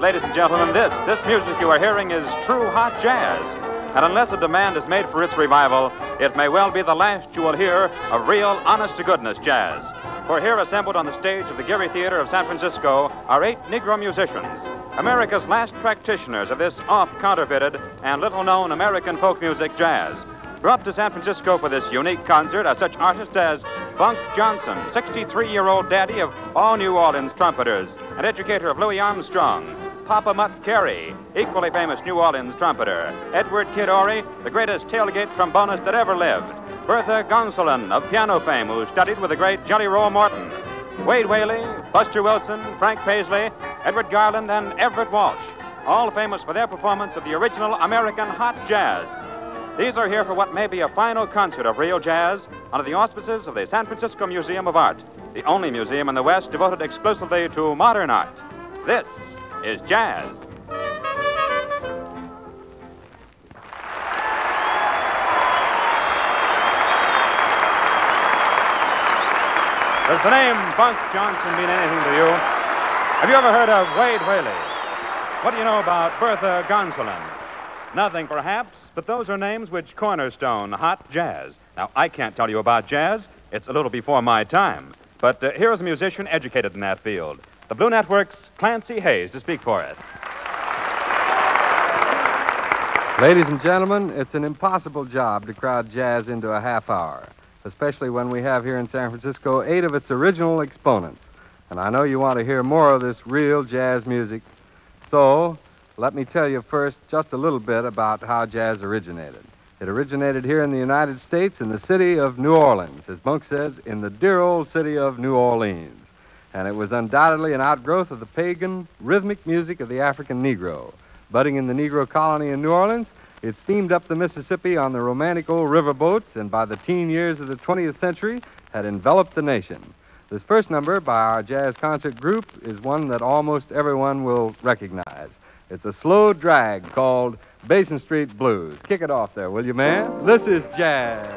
Ladies and gentlemen, this, this music you are hearing is true hot jazz. And unless a demand is made for its revival, it may well be the last you will hear of real, honest to goodness jazz. For here assembled on the stage of the Geary Theater of San Francisco are eight Negro musicians, America's last practitioners of this oft counterfeited and little known American folk music jazz. Brought to San Francisco for this unique concert are such artists as Bunk Johnson, 63 year old daddy of all New Orleans trumpeters and educator of Louis Armstrong. Papa Mutt Carey, equally famous New Orleans trumpeter. Edward Kid Ory, the greatest tailgate trombonist that ever lived. Bertha Gonsoulin of piano fame, who studied with the great Jelly Roll Morton. Wade Whaley, Buster Wilson, Frank Pasley, Edward Garland, and Everett Walsh, all famous for their performance of the original American hot jazz. These are here for what may be a final concert of real jazz under the auspices of the San Francisco Museum of Art, the only museum in the West devoted exclusively to modern art. This is jazz. Does the name Bunk Johnson mean anything to you? Have you ever heard of Wade Whaley? What do you know about Bertha Gonsoulin? Nothing, perhaps, but those are names which cornerstone hot jazz. Now, I can't tell you about jazz. It's a little before my time. But uh, here's a musician educated in that field. The Blue Network's Clancy Hayes to speak for it. Ladies and gentlemen, it's an impossible job to crowd jazz into a half hour, especially when we have here in San Francisco eight of its original exponents. And I know you want to hear more of this real jazz music. So, let me tell you first just a little bit about how jazz originated. It originated here in the United States in the city of New Orleans, as Monk says, in the dear old city of New Orleans. And it was undoubtedly an outgrowth of the pagan rhythmic music of the African Negro. Budding in the Negro colony in New Orleans, it steamed up the Mississippi on the romantic old riverboats, and by the teen years of the 20th century, had enveloped the nation. This first number by our jazz concert group is one that almost everyone will recognize. It's a slow drag called Basin Street Blues. Kick it off there, will you, man? This is jazz.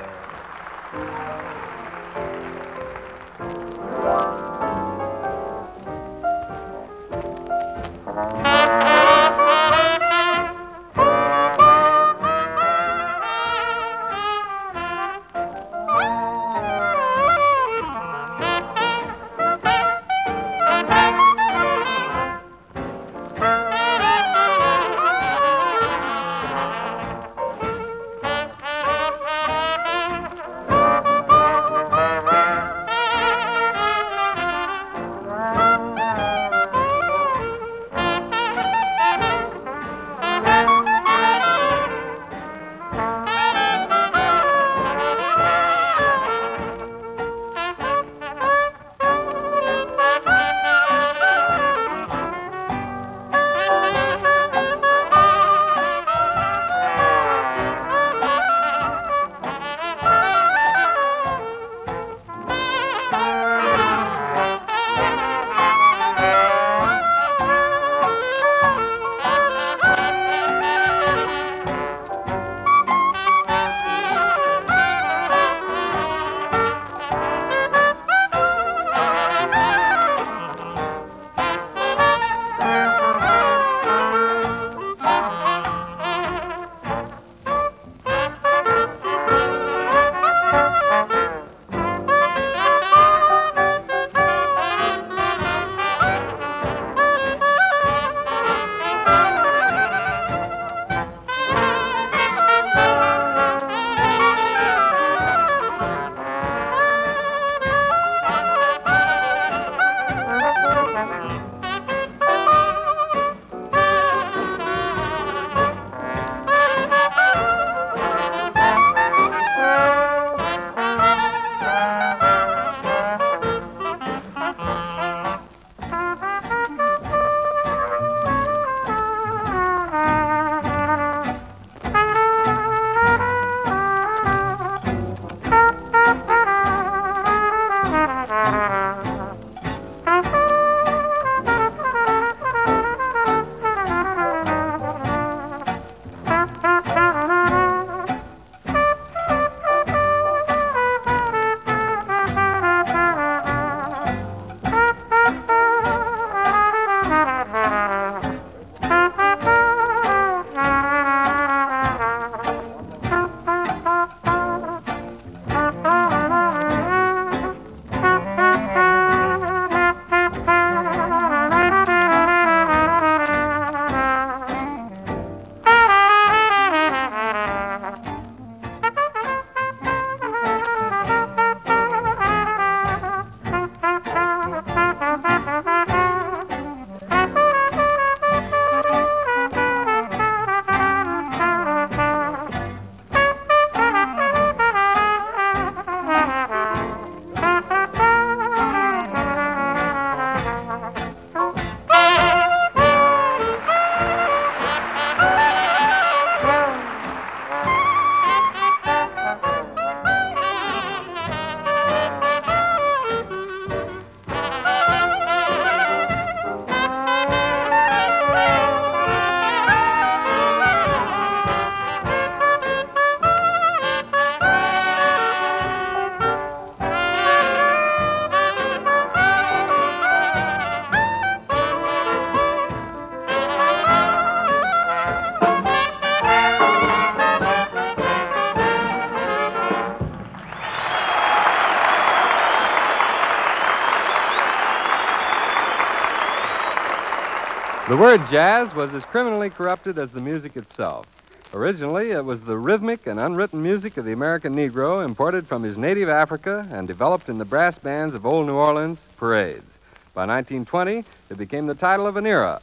Word jazz was as criminally corrupted as the music itself. Originally, it was the rhythmic and unwritten music of the American Negro imported from his native Africa and developed in the brass bands of old New Orleans parades. By 1920, it became the title of an era.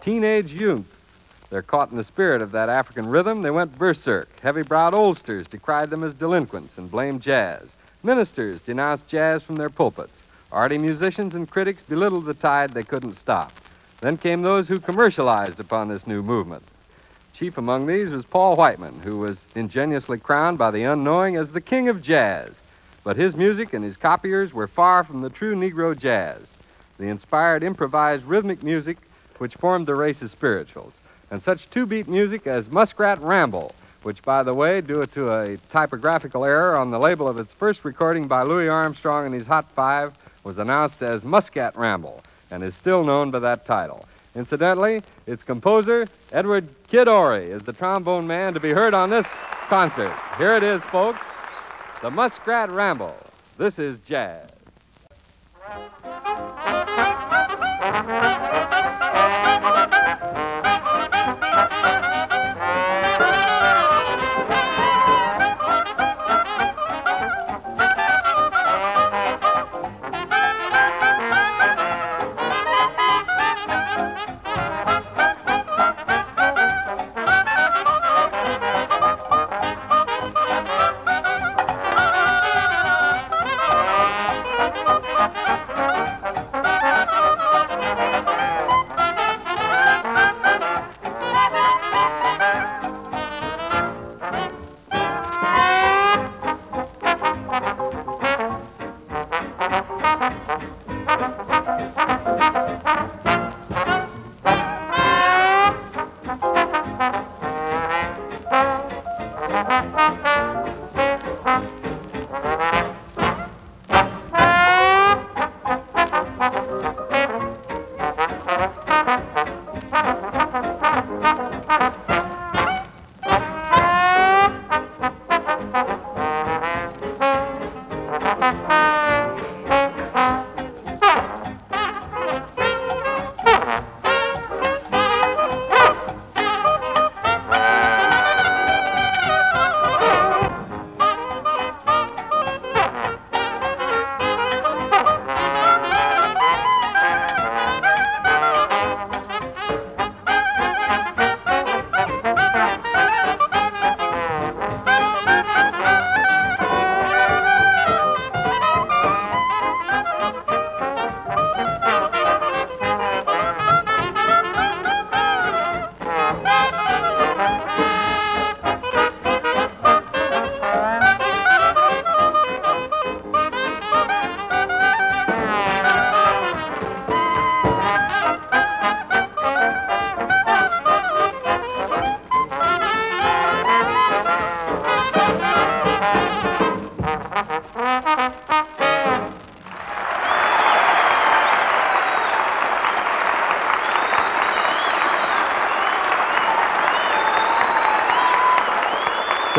Teenage youth. They're caught in the spirit of that African rhythm. They went berserk. Heavy browed oldsters decried them as delinquents and blamed jazz. Ministers denounced jazz from their pulpits. Arty musicians and critics belittled the tide they couldn't stop. Then came those who commercialized upon this new movement. Chief among these was Paul Whiteman, who was ingeniously crowned by the unknowing as the king of jazz. But his music and his copiers were far from the true Negro jazz, the inspired improvised rhythmic music which formed the race's spirituals, and such two beat music as Muskrat Ramble, which, by the way, due to a typographical error on the label of its first recording by Louis Armstrong and his Hot Five, was announced as Muscat Ramble and is still known by that title. Incidentally, its composer, Edward Kid Ory, is the trombone man to be heard on this concert. Here it is, folks the Muskrat Ramble. This is jazz.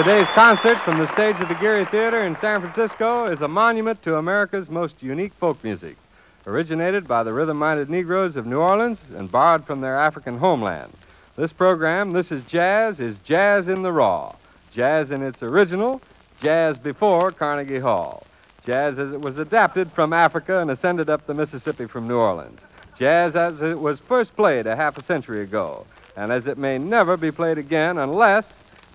Today's concert from the stage of the Geary Theater in San Francisco is a monument to America's most unique folk music, originated by the rhythm minded Negroes of New Orleans and borrowed from their African homeland. This program, This is Jazz, is jazz in the raw, jazz in its original, jazz before Carnegie Hall, jazz as it was adapted from Africa and ascended up the Mississippi from New Orleans, jazz as it was first played a half a century ago, and as it may never be played again unless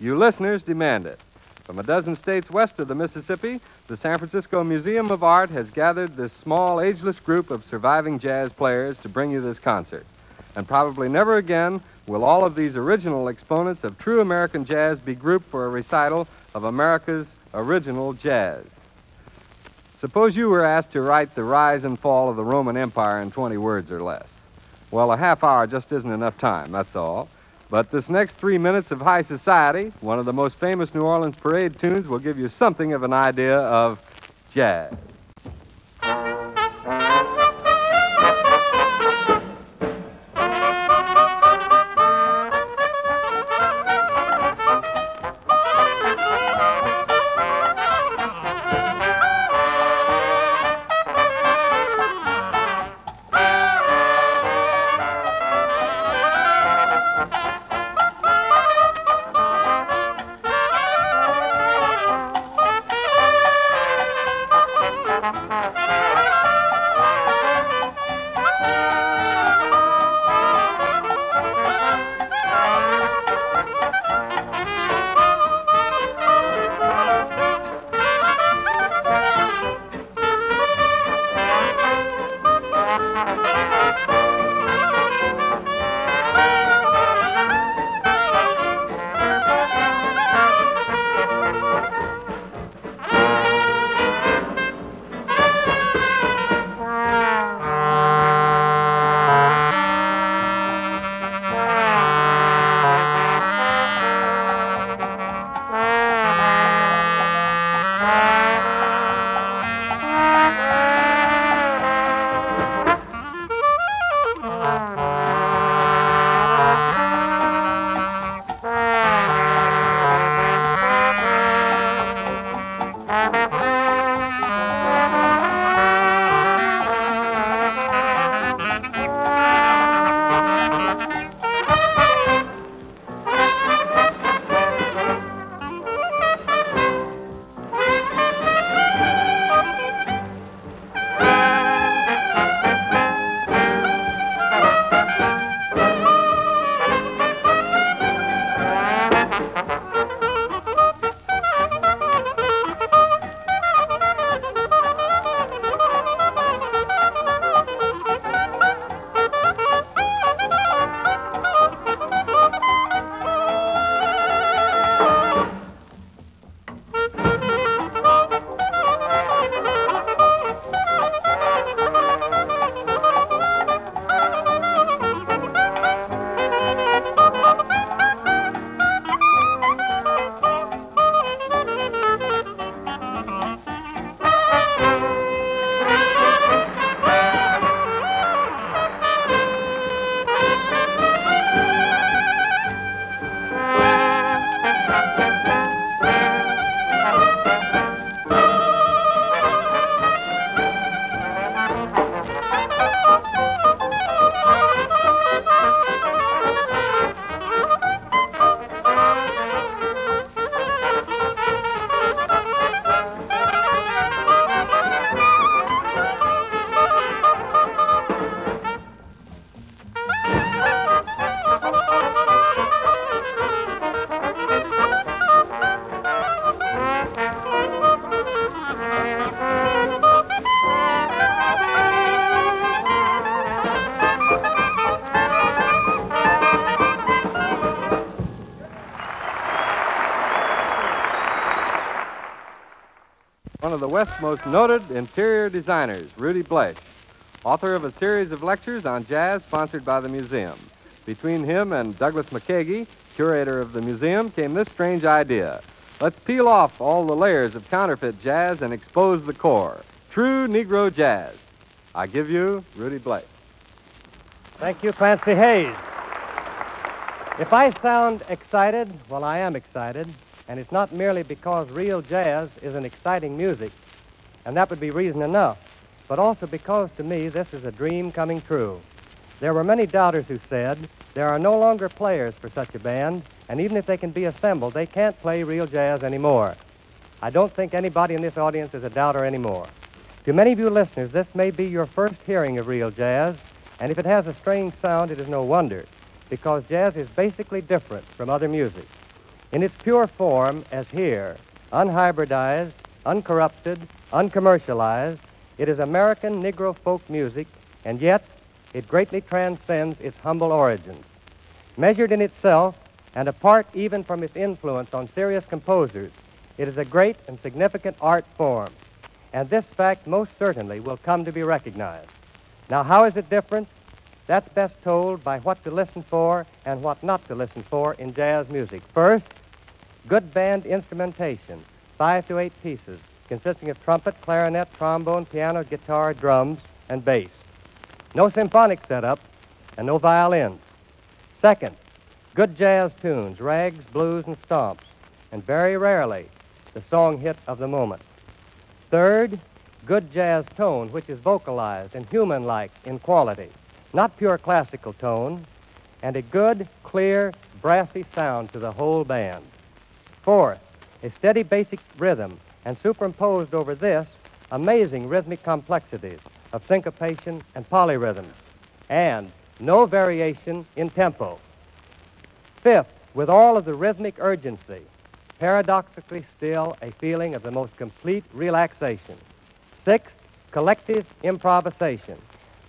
you listeners demand it. From a dozen states west of the Mississippi, the San Francisco Museum of Art has gathered this small, ageless group of surviving jazz players to bring you this concert. And probably never again will all of these original exponents of true American jazz be grouped for a recital of America's original jazz. Suppose you were asked to write the rise and fall of the Roman Empire in 20 words or less. Well, a half hour just isn't enough time, that's all. But this next three minutes of high society, one of the most famous New Orleans parade tunes, will give you something of an idea of jazz. One of the West's most noted interior designers, Rudi Blesh, author of a series of lectures on jazz sponsored by the museum. Between him and Douglas MacAgy, curator of the museum, came this strange idea. Let's peel off all the layers of counterfeit jazz and expose the core. True Negro jazz. I give you Rudi Blesh. Thank you, Clancy Hayes. If I sound excited, well, I am excited, and it's not merely because real jazz is an exciting music, and that would be reason enough, but also because to me this is a dream coming true. There were many doubters who said there are no longer players for such a band, and even if they can be assembled, they can't play real jazz anymore. I don't think anybody in this audience is a doubter anymore. To many of you listeners, this may be your first hearing of real jazz, and if it has a strange sound, it is no wonder, because jazz is basically different from other music. In its pure form, as here, unhybridized, uncorrupted, uncommercialized, it is American Negro folk music, and yet it greatly transcends its humble origins. Measured in itself, and apart even from its influence on serious composers, it is a great and significant art form, and this fact most certainly will come to be recognized. Now, how is it different? That's best told by what to listen for and what not to listen for in jazz music. First, good band instrumentation, five to eight pieces, consisting of trumpet, clarinet, trombone, piano, guitar, drums, and bass. No symphonic setup, and no violins. Second, good jazz tunes, rags, blues, and stomps, and very rarely the song hit of the moment. Third, good jazz tone, which is vocalized and human like in quality, not pure classical tone, and a good, clear, brassy sound to the whole band. Fourth, a steady basic rhythm, and superimposed over this, amazing rhythmic complexities of syncopation and polyrhythms, and no variation in tempo. Fifth, with all of the rhythmic urgency, paradoxically still a feeling of the most complete relaxation. Sixth, collective improvisation.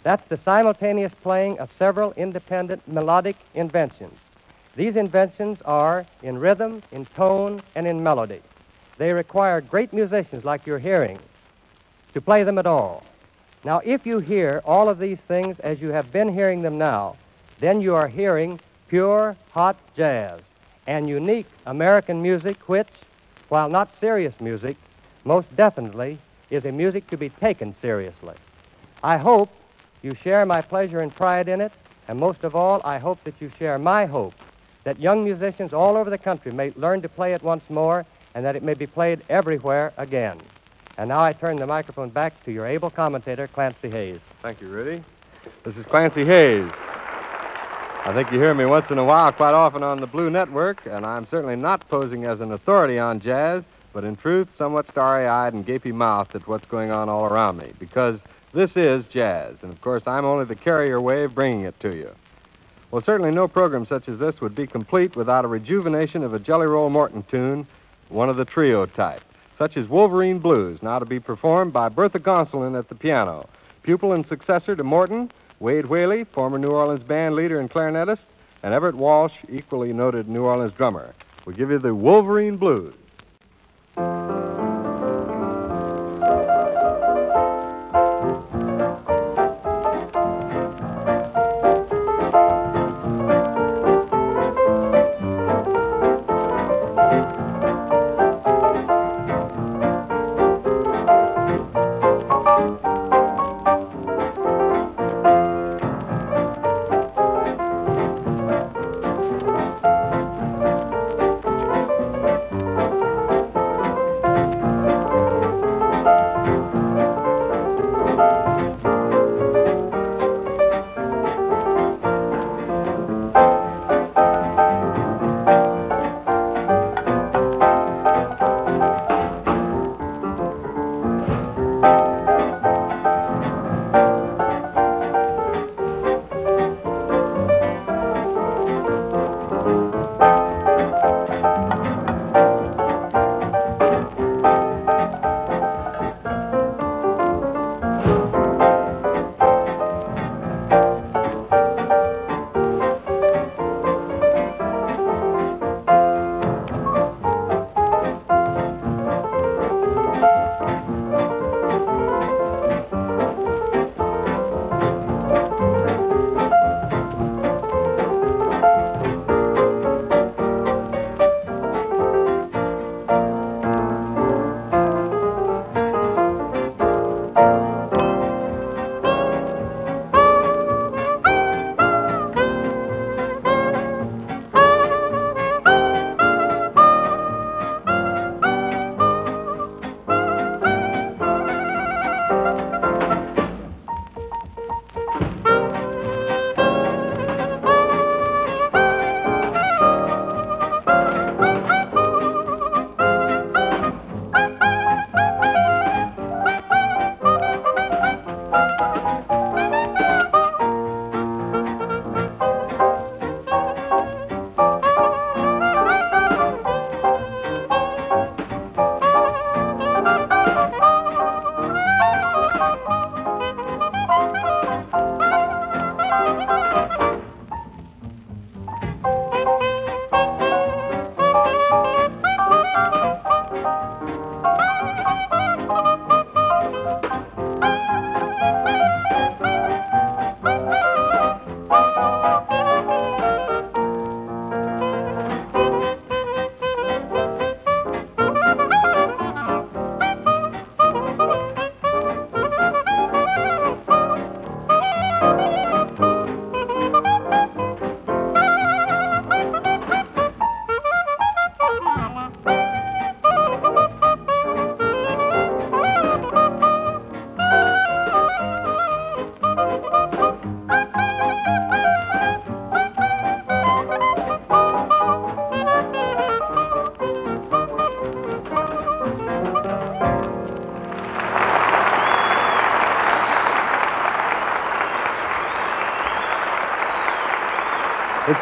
That's the simultaneous playing of several independent melodic inventions. These inventions are in rhythm, in tone, and in melody. They require great musicians like you're hearing to play them at all. Now, if you hear all of these things as you have been hearing them now, then you are hearing pure, hot jazz and unique American music, which, while not serious music, most definitely is a music to be taken seriously. I hope you share my pleasure and pride in it, and most of all, I hope that you share my hope that young musicians all over the country may learn to play it once more and that it may be played everywhere again. And now I turn the microphone back to your able commentator, Clancy Hayes. Thank you, Rudi. This is Clancy Hayes. I think you hear me once in a while quite often on the Blue Network, and I'm certainly not posing as an authority on jazz, but in truth, somewhat starry eyed and gapy mouthed at what's going on all around me, because this is jazz, and of course, I'm only the carrier wave bringing it to you. Well, certainly no program such as this would be complete without a rejuvenation of a Jelly Roll Morton tune, one of the trio type, such as Wolverine Blues, now to be performed by Bertha Gonsoulin at the piano, pupil and successor to Morton Wade Whaley, former New Orleans band leader and clarinetist, and Everett Walsh, equally noted New Orleans drummer. We give you the Wolverine Blues.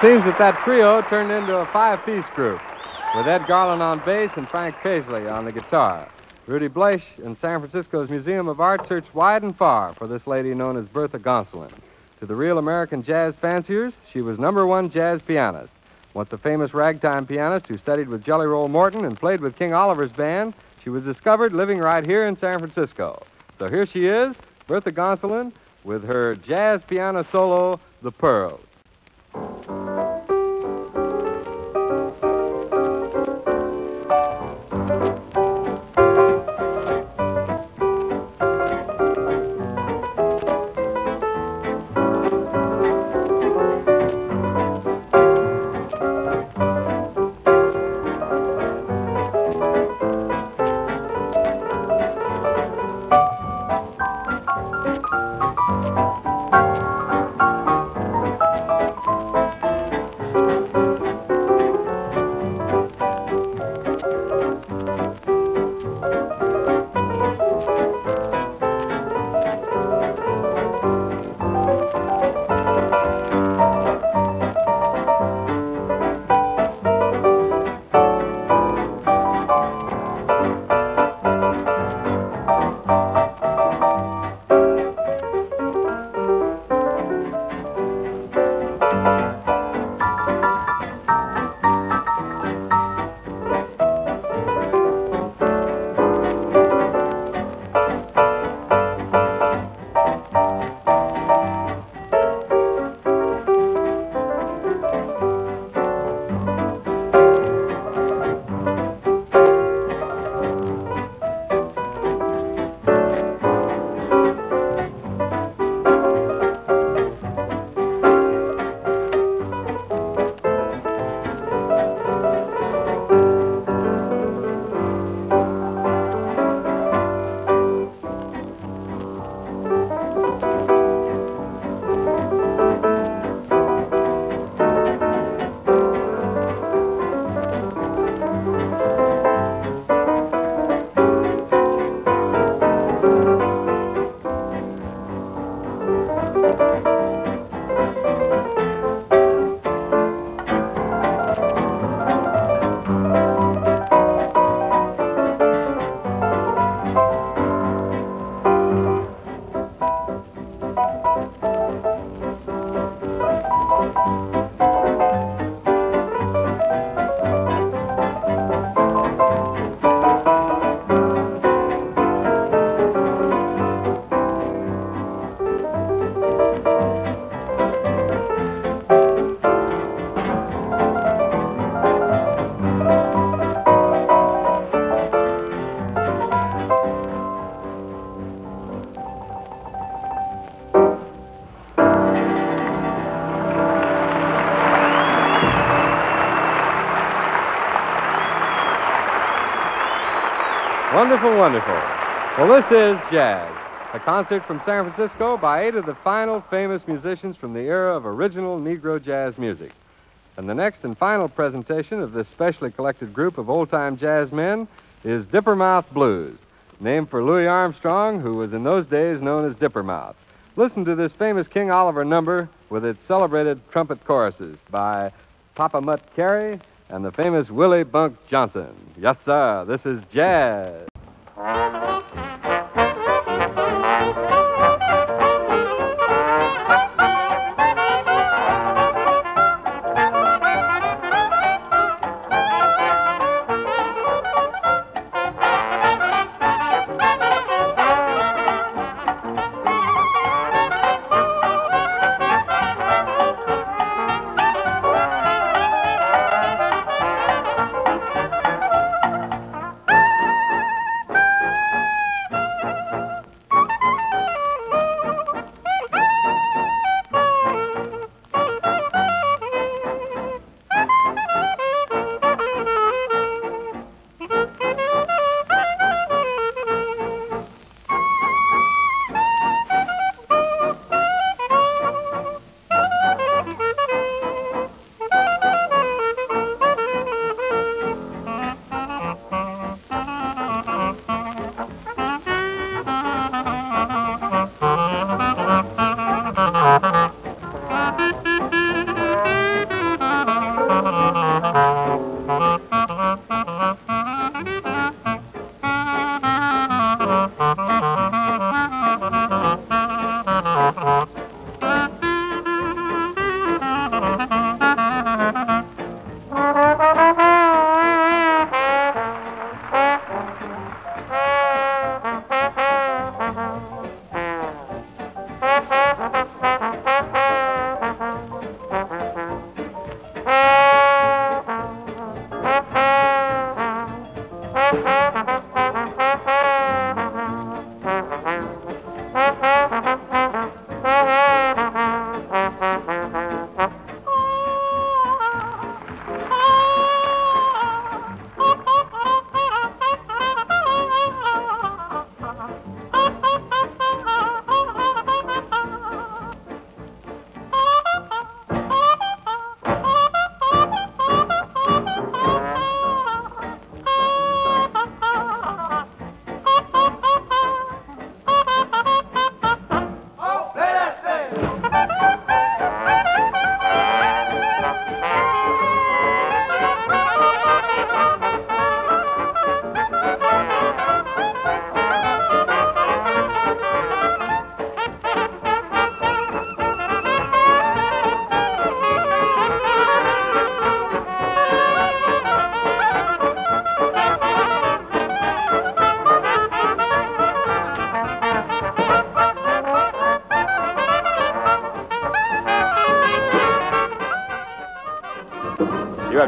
Seems that that trio turned into a five-piece group, with Ed Garland on bass and Frank Pasley on the guitar. Rudi Blesh and San Francisco's Museum of Art searched wide and far for this lady known as Bertha Gonsoulin. To the real American jazz fanciers, she was number one jazz pianist. Once a famous ragtime pianist who studied with Jelly Roll Morton and played with King Oliver's band, she was discovered living right here in San Francisco. So here she is, Bertha Gonsoulin, with her jazz piano solo, The Pearls. Wonderful. Well, this is Jazz, a concert from San Francisco by eight of the final famous musicians from the era of original Negro jazz music. And the next and final presentation of this specially collected group of old time jazz men is Dippermouth Blues, named for Louis Armstrong, who was in those days known as Dippermouth. Listen to this famous King Oliver number with its celebrated trumpet choruses by Papa Mutt Carey and the famous Willie Bunk Johnson. Yes, sir, this is jazz.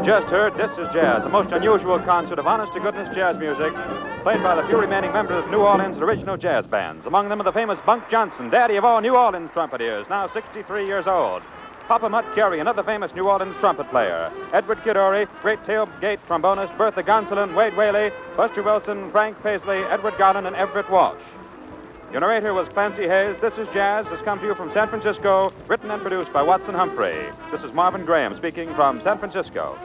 Just heard This Is Jazz, a most unusual concert of honest to goodness jazz music played by the few remaining members of New Orleans' original jazz bands. Among them are the famous Bunk Johnson, daddy of all New Orleans trumpeters, now 63 years old. Papa Mutt Carey, another famous New Orleans trumpet player. Edward Kid Ory, great tailgate trombonist, Bertha Gonsoulin, Wade Whaley, Buster Wilson, Frank Pasley, Edward Garland, and Everett Walsh. Your narrator was Clancy Hayes. This is Jazz. Has come to you from San Francisco, written and produced by Watson Humphrey. This is Marvin Graham speaking from San Francisco.